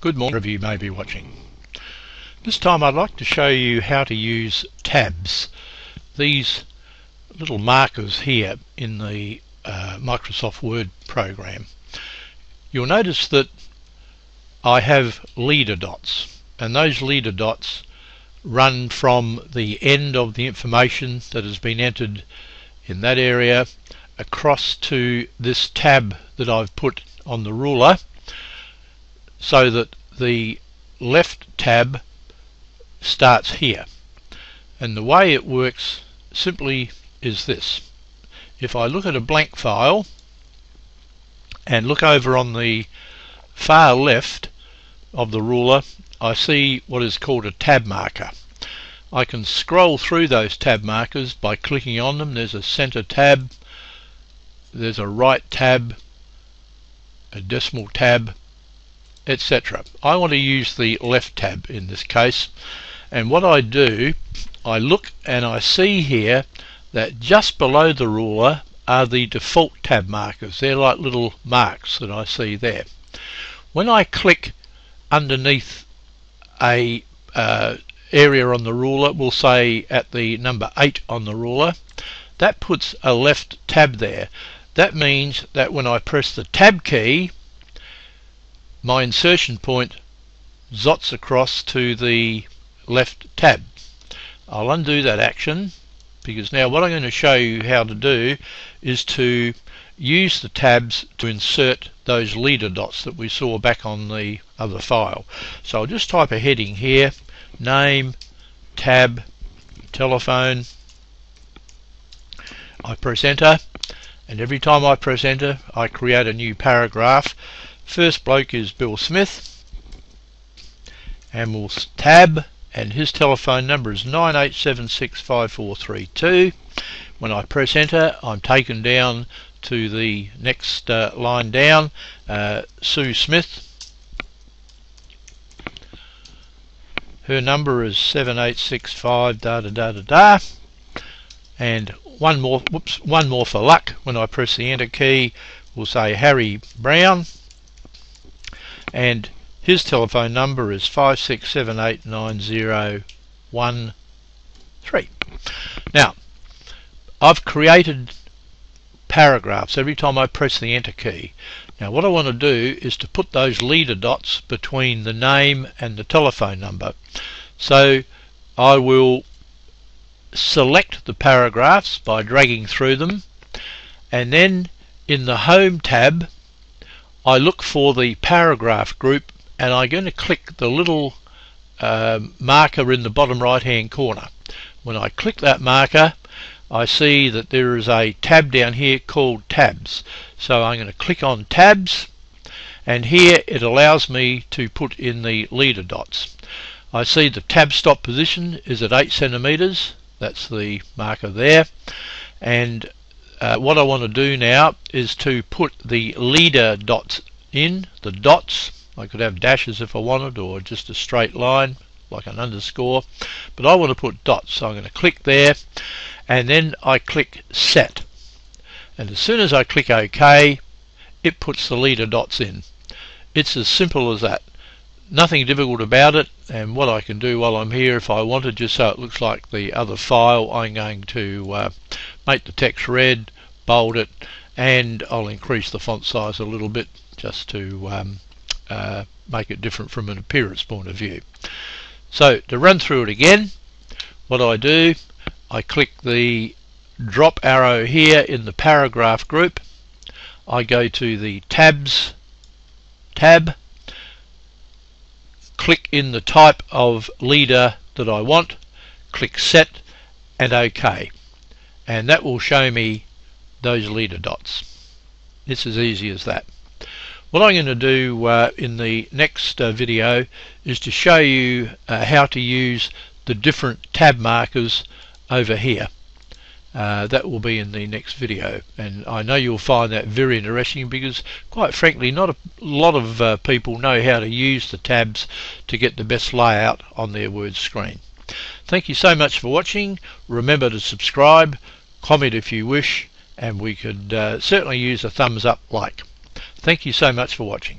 Good morning, wherever you may be watching. This time I'd like to show you how to use tabs. These little markers here in the uh, Microsoft Word program. You'll notice that I have leader dots and those leader dots run from the end of the information that has been entered in that area across to this tab that I've put on the ruler so that the left tab starts here. And the way it works simply is this. If I look at a blank file and look over on the far left of the ruler I see what is called a tab marker. I can scroll through those tab markers by clicking on them. There's a center tab there's a right tab a decimal tab etc. I want to use the left tab in this case. And what I do I look and I see here that just below the ruler are the default tab markers. They're like little marks that I see there. When I click underneath a uh, area on the ruler we'll say at the number 8 on the ruler that puts a left tab there. That means that when I press the tab key my insertion point zots across to the left tab. I'll undo that action because now what I'm going to show you how to do is to use the tabs to insert those leader dots that we saw back on the other file. So I'll just type a heading here, name, tab, telephone, I press enter and every time I press enter I create a new paragraph First bloke is Bill Smith and we'll tab and his telephone number is 98765432 when I press enter I'm taken down to the next uh, line down uh, Sue Smith. Her number is 7865 da da da da da. And one more whoops one more for luck. When I press the enter key we'll say Harry Brown and his telephone number is 56789013. Now, I've created paragraphs every time I press the enter key. Now what I want to do is to put those leader dots between the name and the telephone number. So I will select the paragraphs by dragging through them and then in the home tab I look for the paragraph group and I'm going to click the little uh, marker in the bottom right hand corner. When I click that marker I see that there is a tab down here called tabs. So I'm going to click on tabs and here it allows me to put in the leader dots. I see the tab stop position is at 8 centimeters that's the marker there and uh, what I want to do now is to put the leader dots in, the dots. I could have dashes if I wanted or just a straight line like an underscore but I want to put dots so I'm going to click there and then I click set and as soon as I click OK it puts the leader dots in. It's as simple as that nothing difficult about it and what I can do while I'm here if I wanted just so it looks like the other file I'm going to uh, make the text red bold it and I'll increase the font size a little bit just to um, uh, make it different from an appearance point of view so to run through it again what I do I click the drop arrow here in the paragraph group I go to the tabs tab click in the type of leader that I want, click set and OK. And that will show me those leader dots. It's as easy as that. What I'm going to do uh, in the next uh, video is to show you uh, how to use the different tab markers over here. Uh, that will be in the next video and I know you'll find that very interesting because quite frankly not a lot of uh, people know how to use the tabs to get the best layout on their Word screen. Thank you so much for watching. Remember to subscribe, comment if you wish and we could uh, certainly use a thumbs up like. Thank you so much for watching.